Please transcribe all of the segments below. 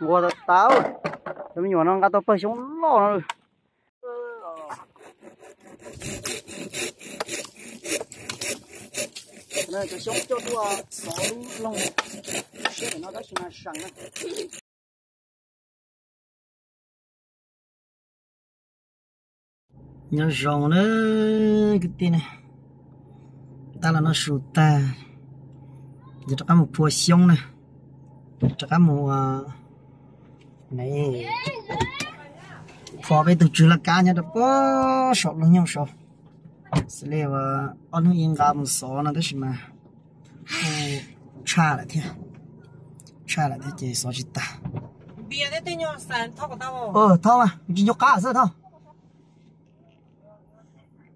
ngồi táo. Tao nhỏ nó ngắt tao phải xuống lo rồi này cái sống cho đua sáu lông sẽ nó đã xin sẵn này nhớ rồng nữa cái tên này. Ta là nó sụt ta. Giờ ta các một phua xong này. Ta các một à, này. Phò về từ chữ là cá nhá đó có sọt luôn nhau sọt. Sẽ lấy vào ăn hướng yên gà một số nó đó mà. Cha lại thế. Cha lại thế chỉ số chỉ ta. Bia đấy tên nhau sàn thao của tao ờ thao mà chỉ nhóc cá sao thao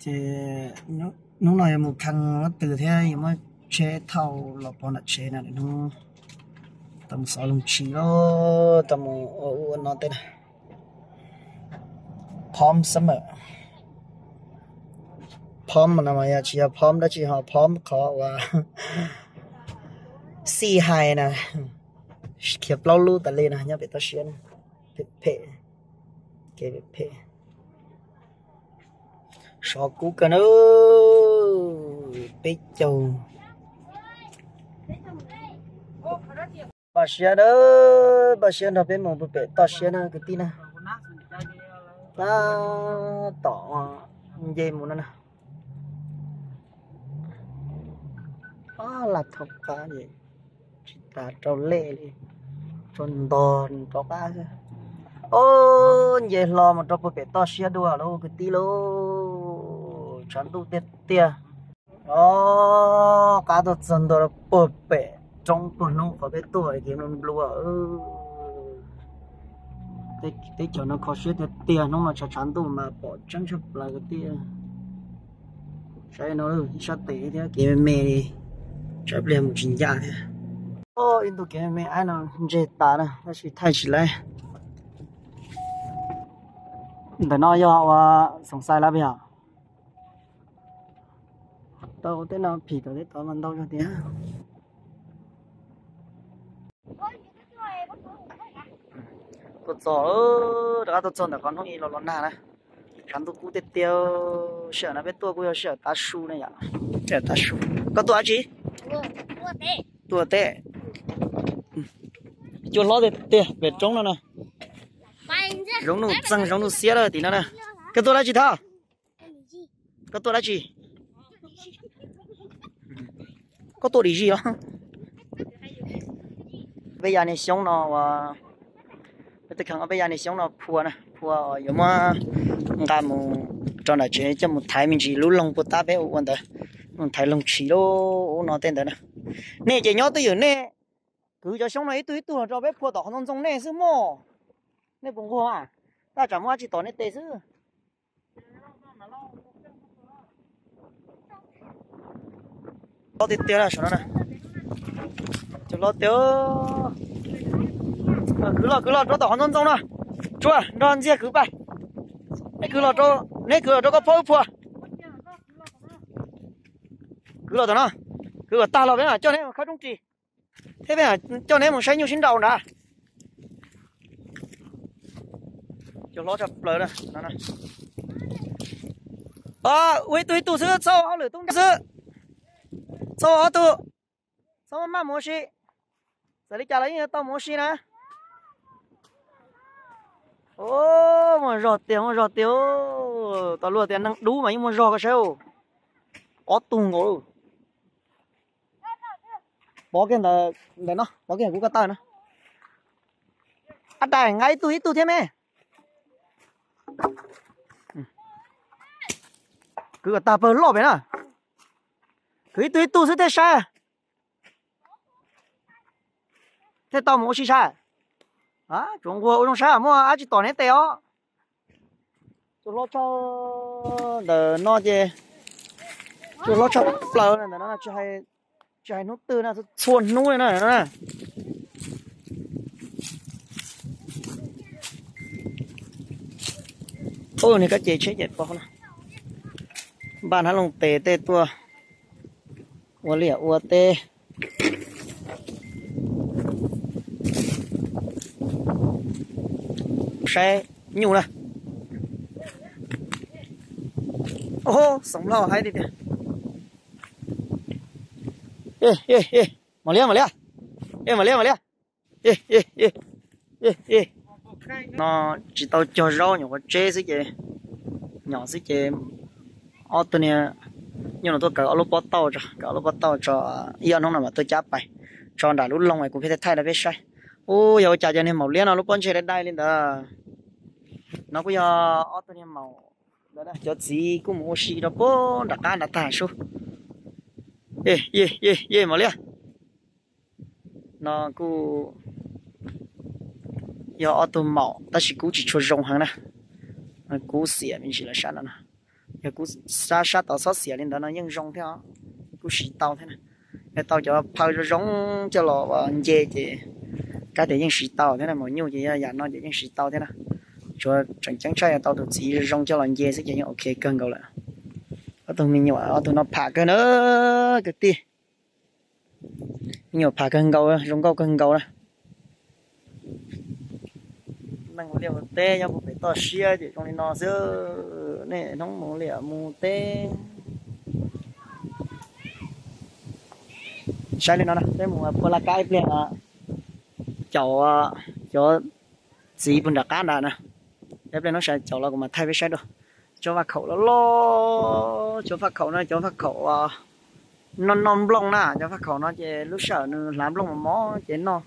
thì nó nó nói một thằng nó từ thế mà chế thao lọp bọn nó chế này nó tamo sáu lồng chỉ nó tầm ô ờ, ờ, ờ, nó tên này. Palm summer. Palm mà nằm ở chỉ là palm đó chỉ họ palm khó và sea high nè kiếp lâu lưu tận lên nè nhớ bị tao xuyên. Bị phê cái bị phê sọ cú cả nữa bị châu bà xe đó bà xe nó bên một bể tỏ xe nó cái tin nè ta tỏ dây mồm nó nè à là thọc cá gì chỉ ta trâu lệ đi. Trôn đòn trâu cá chứ. Ô vậy lo mà trâu bể tỏ xe đùa đâu cái tí lô. Chẳng tu tiệt tiệt ô cá đồ chân đồ bể bể trong bể nó có cái tuổi thì mình lùa ừ. cái cái chỗ nó khó xuyên tiền nó mà cho chán tu mà bỏ chân chụp là cái tia. Sai nó sát tỷ thế kia mẹ đi. Chấp liền một chuyện giả thế. Ô in tụ kia mẹ, ai nó dễ ta nè nó chỉ thay chỉ lại để nói cho họ à, sống sai là bây giờ tao thế nào phỉ tao thế tao mình đâu cho tiếng 不都走，大家都走，那广东人老老难了，看都顾得掉，小那边多顾要小大叔那样，这大叔，搞多少钱？多多袋，多袋，嗯，就老的袋，别种了呢。绒绒真绒绒写了，定了呢。搁多少几套？搁多少几？搁多少几啊？Bây giờ này sống nó và bây giờ bây giờ này sống nó phua nè, phua có mà ngà mu cho nó chuyện cho một thái mình chỉ lú lông của ta bé vấn đề một thái lông chỉ lô nó tên đó nè. Nè chỉ nhớ tới giờ nè. Cứ cho sống này ít tuổi cho bé phua tỏ không trong nè, sư mò nè bông hoa à. Ta chẳng mua chỉ tỏ nè tê sư lo tiền tiêu là sao nè cho lo tiêu cứ lo cứ lo cho tỏ không giống nè chúa non gì cứ bài này cứ lo cho này cứ lo cho có phô phô cứ lo cho nó cứ lo ta lo bên nào cho nên mà khá trung trì thế bên nào cho nên một say nhiều sinh đầu nè cho lo cho lời nè nè nè à uy tôi tu sư sau áo lửa tung sư sau áo tu sau mà mua gì giờ đi, chào lấy tao muốn xin á. ô, mà rọt tiền mà rọt tiền tao lùa tiền năng đú mà nhưng mà rọt cái sao? Có tung ngồi. Bỏ cái là để nó bỏ cái của cái tay nó. À đài, ngay tôi tôi thêm mẹ ừ. cứ cái ta bờ lọ bên à cứ tôi tôi sẽ thế sao thế tao muốn gì xa à chúng tôi trong xa mua ai chỉ tỏ hết tèo chúng lo cho đờ nó chứ. Chúng lo cho lờ này nó là cho hay cho hay nút tư là xuân nuôi này nó nè. Ôi này các chị chết chết bao nè. Bạn hắn lồng tê tê tua. Ua lìa, ua tê. Xe. Nhiều này. Ô oh, sống lo hay đi đi ê ê ê mà lia mà lia ê mà lia mà lia ê ê ê ê ê. Nó chỉ tao cho rau nhỏ chê xí chị nhỏ xí chị ô tôi nè. Nhưng mà tôi cả lúc bắt tàu cho cả lúc bắt tàu cho yêu nó mà tôi chắp bài. Cho đã lúc lông này cũng phải thay là biết sai ô giờ chả cho nên màu lia nó lúc bón chơi đến đây lên đó nó bây giờ ô tô nên màu đó là cho gì cũng mua xí đó bố đặt cá đặt tàn số ye ye ye ye mà lia nó cứ giờ ô tô màu ta chỉ cứ chỉ cho rong hàng nè. Nó cứ xỉa mình chỉ là sao nè. Giờ cứ sa sa tao sao xỉa lên đó nó nhưng rong theo cứ xỉ tao thế nè, cái tao cho phao cho rong cho lò và dê chị cái để những xỉ tao thế này mà nhiều chị giờ dạ, nó để những xỉ tao thế này cho chẳng chẳng chạy tao tụi chỉ rong cho lần dê sẽ chỉ ok cân cầu lại ở tụi mình nhiều ở tụi nó phá cân nữa cái ti nhiều phá cân cầu rong cầu cân cầu này năng liệu tê nhau cũng phải to xia để trong nó giữa nè nó muốn liệu mù tê sai lên nó nè cái mùa phô la cái liền à cháu cho gì bún đặc cá nè cái bên nó sẽ chỗ là cũng mà thay với sai được chỗ phát khẩu nó lo, chỗ phát khẩu nó, chỗ phát khẩu ờ, non non blong nà chỗ phát khẩu nó chỉ lúc sợ nó làm blong mà mó, chỉ nó,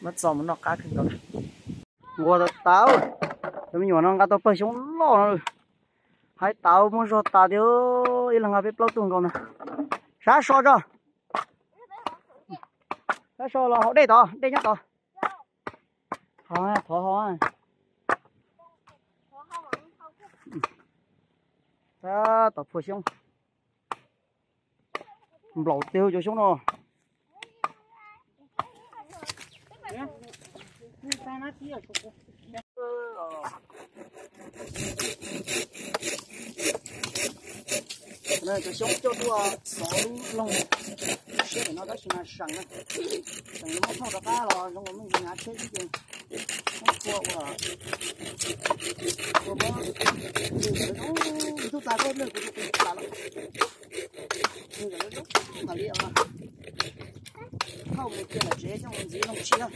mất giò nó cá cứng rồi ngồi đó tao tụi mình nó cá tao bơi xuống, lo nó. Hai tao muốn cho tao đi ý là ngã biết lâu tuần còn nè sao sao cho. Sao sao là họ đây tao đây nhá tao. Thôi thôi thôi. Ta tập phơi xong lẩu tiêu cho xuống rồi. Này, cho xuống cho đua nó lông. Xe nó đó là sẵn rồi sẵn nó không có ba rồi trong mình chỉ ngã chết chứ. Không qua qua qua nó tôi ta có nơi của tôi ta lắm nhưng mà nó lúc mà liệu mà không một kia là chế trong gì không chi đâu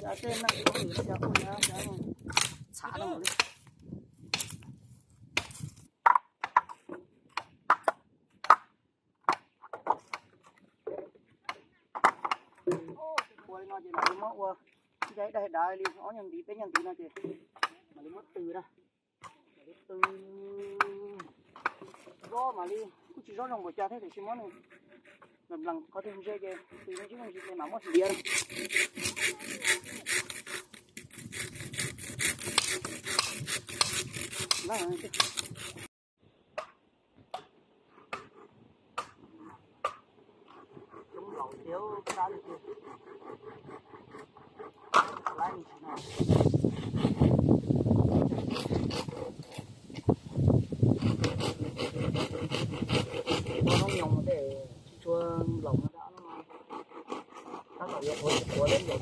giá tên nó có được giá ổn giá giá đấy đây đây đại đi nó nhân tí tới nhân tí nào chị mà đi mất từ đó. Từ gió mà đi. Cứ chỉ gió lòng của cha thế thì xin món này. Lần lần có thêm dây kìa. Từ nó chứ không chỉ mà mất gì đâu. Vâng. Chúng lẩu thiếu cá. Nó để chua lỏng nó đã nó nó tạo ra của lên lẩu.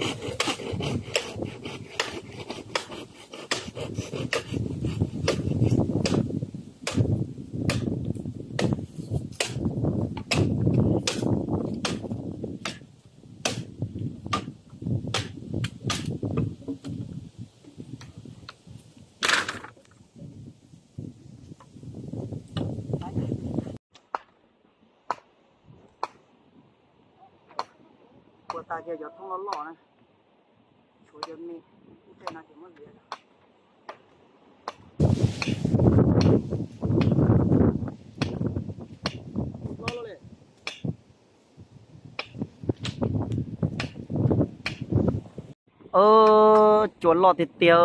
Của này chuột thì tiêu.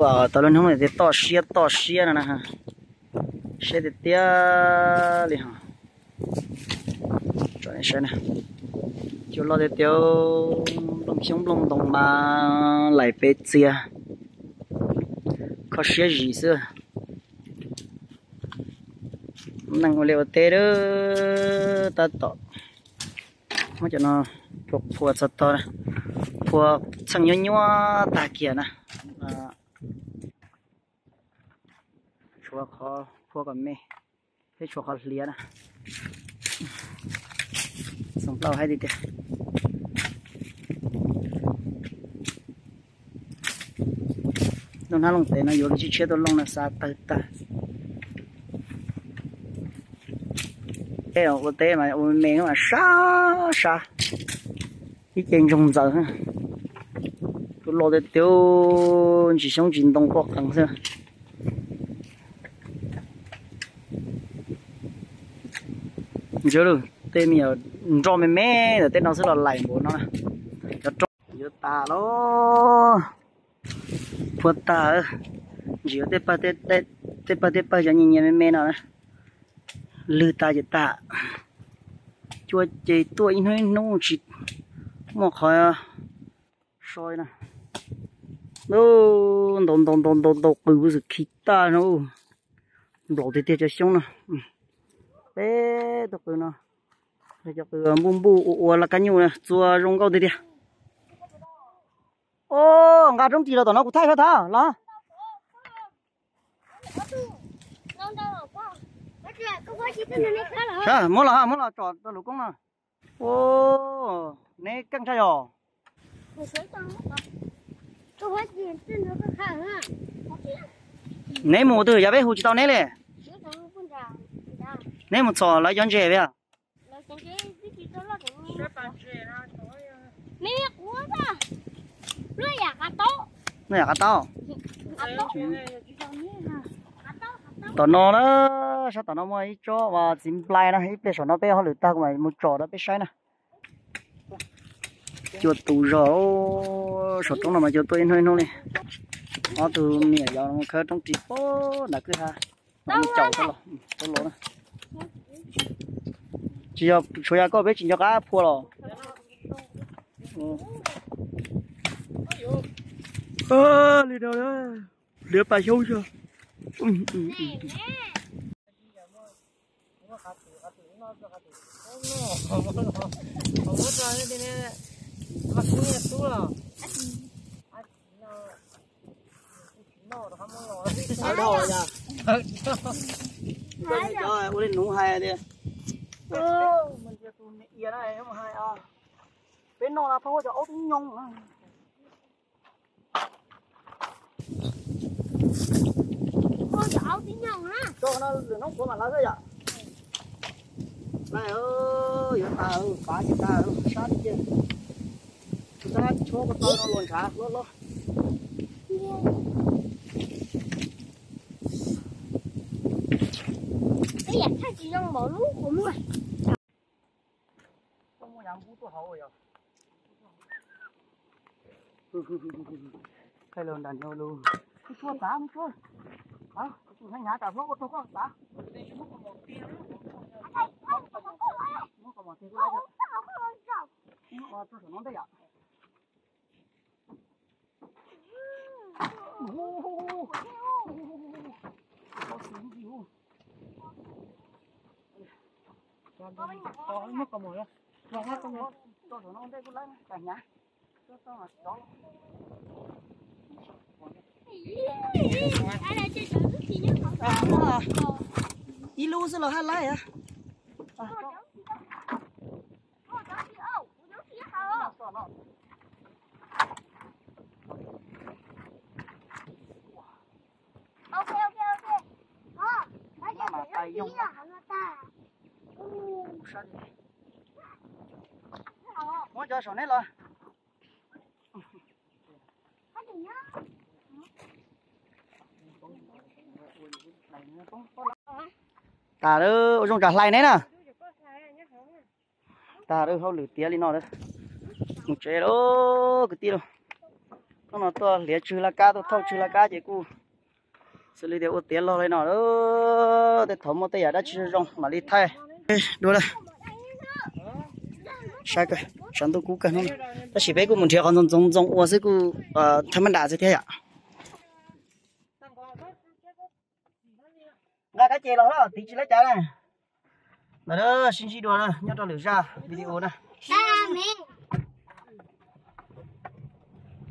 Ờ tao lên không phải thì to xia to xia này nè. Ha xia thì tiêu liền ha cho nên xia này chú lo để tiêu lông sống lông đồng mà lại về chia. Có xe gì xưa? Năng liệu tê đó ta tọ. Mà cho nó phục phù sạch to này phù chẳng nhớ nhớ ta kia nè. Chúa khó phù còn mê. Thế chúa khó lia nè sống lâu hay đi kìa. Nó nó lông nó vô cái chiếc đó, lông nó xa tới ta. Cái ở tệ mà ở miệng mà xa xa cái chân trong giờ ha cái lô để tiêu, chỉ sống chuyển quốc được tên ở cho mẹ mẹ, rồi tên nó sẽ là lại bố nó nè cho cho nhớ ta lo phật ta chỉ có tê pa tê tê tê pa tê pa cho nhìn nhìn mẹ nó nè lư ta chỉ ta. Chua chế tuổi hơi nông chỉ một khỏi à. soi nè. Nó đồn đồn đồn đồn đồn cứ sự khí ta nó đổ thì thì cho xong nè. Bé tụi nó bây giờ cứ bùm bù ủa là cái nhiều nè. Chua rong câu đi đi. Ô ngã trong chỉ là tụi nó cũng thay hết thà là à mua là mua là trò tao lục công nè. Ô nè căng thay rồi nè mua từ giờ bé hụt tao nè lệ nè một trò lại dọn dẹp vậy à? Mẹ của ta. Nó là cá tố. nè cả tao Cá tố. Cá tố, cá tố. tao nó đó sao tao nó mới cho và chim play nó ít bé số nó bé họ lựa ta mà một trò đó bé sai nè. Chuột tù rồi số trong nó mà chuột tôi hơi nô này nó từ miệng giờ nó khơi trong chỉ bố là cứ ha. Nó chậu thôi rồi tôi lỗ nè chỉ cho số nhà có bé chỉ cho cá phua rồi ơ đi đâu đó. Lừa bà sâu chưa? Ừ, ừ, ừ. không có cho nên thế mà cũng nghe tú rồi ở đâu rồi nha bây giờ đi ô mình chưa tu nị yên này mà hai à. Bên nó là thôi cho ốp nhông. À Con cháu tí nhồng á. cho nó lửa nóng của mà lá rồi ạ? Này ơi giờ ta ơi phá cho ta ơi sát chứ. Ta cho cái tay nó luôn cả luôn luôn Cái giặt thay chị nhồng bỏ lú của mua. không có nhà bút tôi hậu rồi à cái lợn đàn nhau luôn cái chua tá không chua à cái không hay nhá cả nó có không, có tá nó có một tiếng không, có một tiếng cái lá nó có không, nó đây ạ Có mất có mồi. Rồi hết có mồi. Tôi nó đây cũng lấy cả nhà. Tôi mà đó. Ai chơi đi lưu sẽ là hai à. Ok ok ok. Ờ. Bây mà tay dùng là Muốn cho sổ này rồi. Hãy chị nhá. ta đó ở trả lại nè nè. Ta đó không lử tía đi nó đấy. Một chế đó, cái tía đâu. Nó nó to liệt chữ là cá tôi thâu chữ là cá chị cu xử lý điều tía lo lấy nó đó. Để thấm một tay đã đó rong, mà đi thay. Đua đây sao cơ sáng tôi cú cần không ta chỉ biết của mình thì còn giống giống ua sẽ cú thăm mình đã sẽ thế ạ ngay cái chè đó tí chỉ lấy trái này đó xin xin đùa nè nhớ cho lửa ra video nè